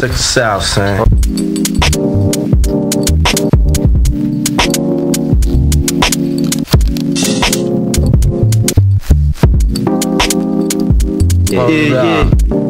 Check the south, son. Yeah, yeah, yeah.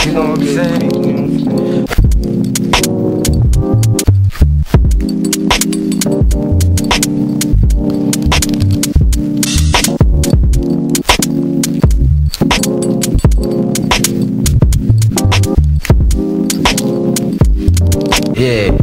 That, you know what I'm saying? Yeah.